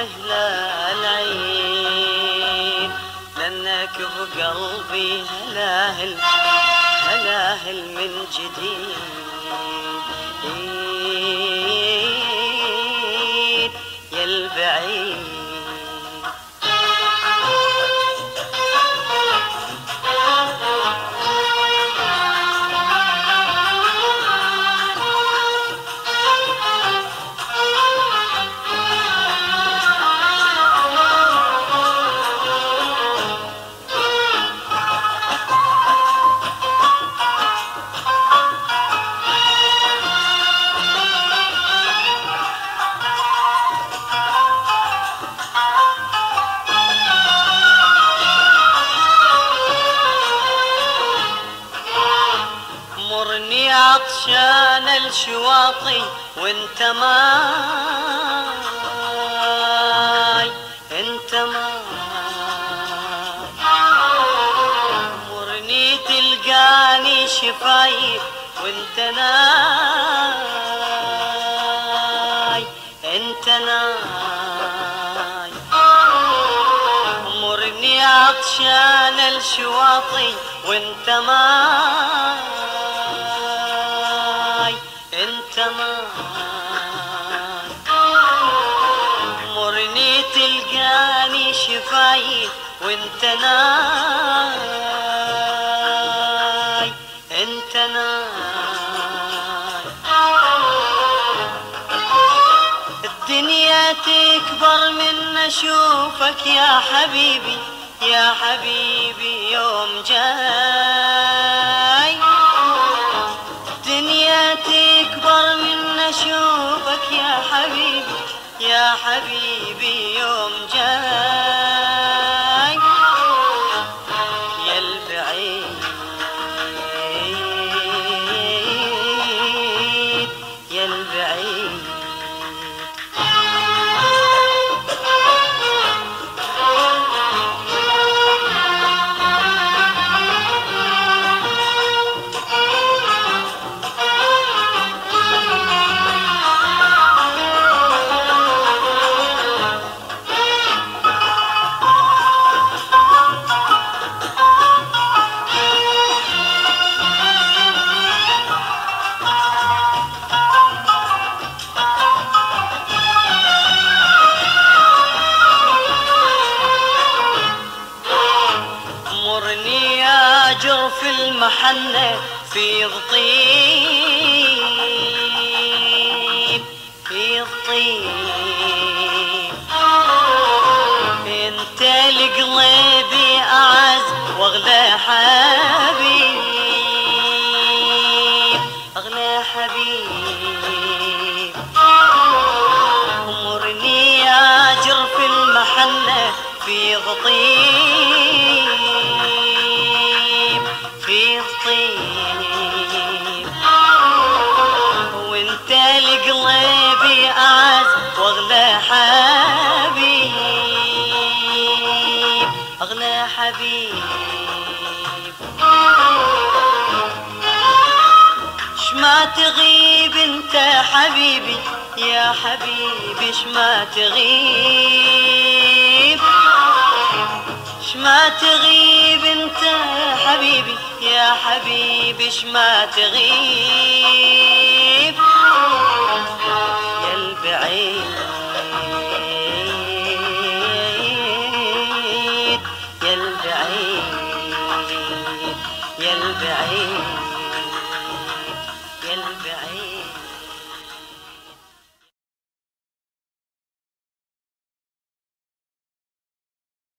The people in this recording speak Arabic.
حجل العين لأنك بقلبي هلاهل هلاهل من جديد. مرني عطشان الشواطئ وانت ماي انت ماي مرني تلقاني شفايف وانت ناي انت ناي. مرني عطشان الشواطئ وانت ماي وانت ناي انت ناي. الدنيا تكبر من أشوفك يا حبيبي يا حبيبي يوم جاي. الدنيا تكبر من أشوفك يا حبيبي يا حبيبي يوم جاي. جرف المحنة في الطيب في الطيب. انت لقلبي أعز واغلى حبيب اغلى حبيب. مرني يا جرف المحنة في الطيب. تغيب انت حبيبي يا حبيبي شما تغيب؟ شما تغيب انت حبيبي يا حبيبي شما تغيب؟ يا البعيد يا البعيد يا البعيد. يا البعيد